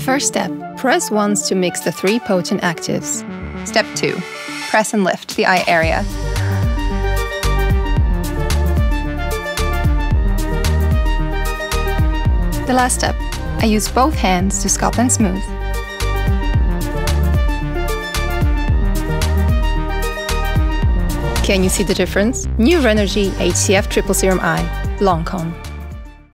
First step, press once to mix the three potent actives. Step 2. Press and lift the eye area. The last step, I use both hands to sculpt and smooth. Can you see the difference? New Rénergie HCF Triple Serum Eye, Lancome.